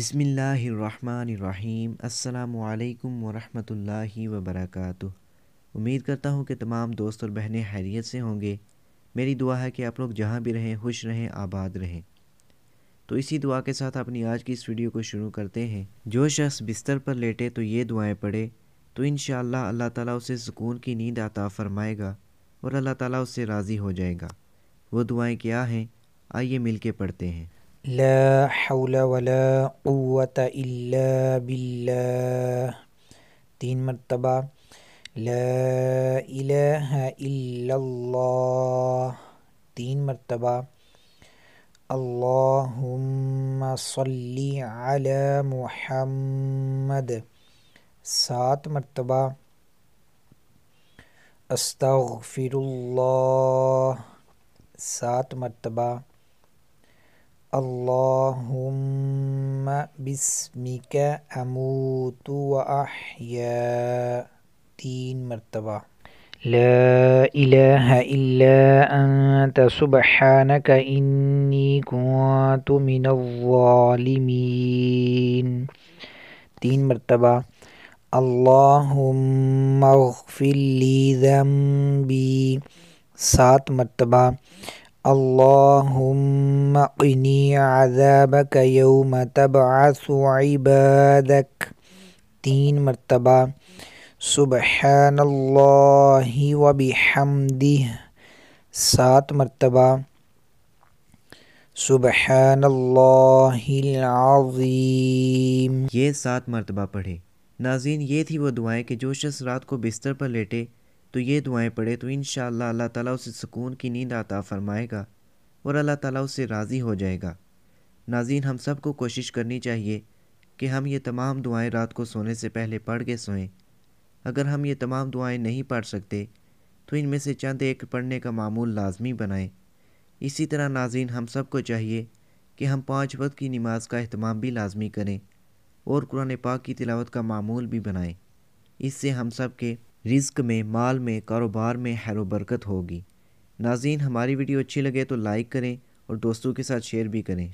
بسم اللہ الرحمن الرحیم السلام علیکم ورحمۃ اللہ وبرکاتہ امید کرتا ہوں کہ تمام دوست اور بہنیں خیریت سے ہوں گے۔ میری دعا ہے کہ آپ لوگ جہاں بھی رہیں، خوش رہیں، آباد رہیں۔ تو اسی دعا کے ساتھ اپنی آج کی اس ویڈیو کو شروع کرتے ہیں۔ جو شخص بستر پر لیٹے تو یہ دعائیں پڑھے، تو انشاءاللہ اللہ تعالیٰ اسے سکون کی نیند عطا فرمائے گا اور اللہ تعالیٰ اس سے راضی ہو جائے گا۔ وہ دعائیں کیا ہیں؟ آئیے مل کے پڑھتے ہیں۔ لا حول ولا قوة إلا بالله. تین مرتبہ لا الہ إلا اللہ تین مرتبہ اللہم صلی علی محمد. سات مرتبہ أستغفر اللہ سات مرتبہ اللهم بسمك اموت واحيا تین مرتبہ لا الہ الا انت سبحانك انی كنت من الظالمین تین مرتبہ اللہم اغفر لی ذنبی سات مرتبہ اللهم قني عذابك يوم تبعث عبادك تین مرتبہ سبحان اللہ وبحمدہ سات مرتبہ سبحان اللہ العظیم یہ سات مرتبہ پڑھے۔ ناظرین، یہ تھی وہ دعائیں کہ جو شخص رات کو بستر پر لیٹے تو یہ دعائیں پڑھے تو انشاءاللہ اللہ تعالیٰ اسے سکون کی نیند عطا فرمائے گا اور اللہ تعالیٰ اس سے راضی ہو جائے گا۔ ناظرین، ہم سب کو کوشش کرنی چاہیے کہ ہم یہ تمام دعائیں رات کو سونے سے پہلے پڑھ کے سوئیں۔ اگر ہم یہ تمام دعائیں نہیں پڑھ سکتے تو ان میں سے چند ایک پڑھنے کا معمول لازمی بنائیں۔ اسی طرح ناظرین، ہم سب کو چاہیے کہ ہم پانچ وقت کی نماز کا اہتمام بھی لازمی کریں اور قرآن پاک کی تلاوت کا معمول بھی بنائیں۔ اس سے ہم سب کے رزق میں، مال میں، کاروبار میں حیر و برکت ہوگی۔ ناظرین، ہماری ویڈیو اچھی لگے تو لائک کریں اور دوستوں کے ساتھ شیئر بھی کریں۔